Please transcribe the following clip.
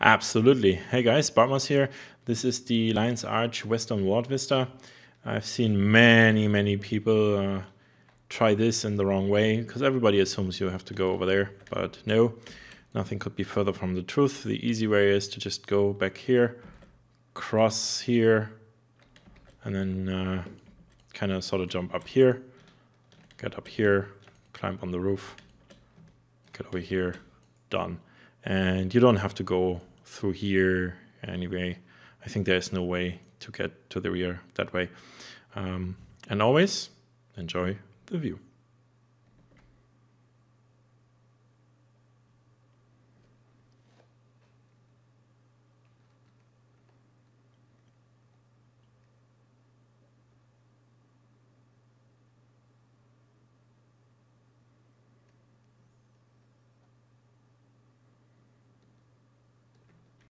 Absolutely. Hey guys, Bartmoss here. This is the Lion's Arch Western Ward Vista. I've seen many, many people uh, try this in the wrong way because everybody assumes you have to go over there, but no, nothing could be further from the truth. The easy way is to just go back here, cross here, and then uh, kind of sort of jump up here, get up here, climb on the roof, get over here, done. And you don't have to go through here anyway. I think there's no way to get to the rear that way. Um, and always enjoy the view.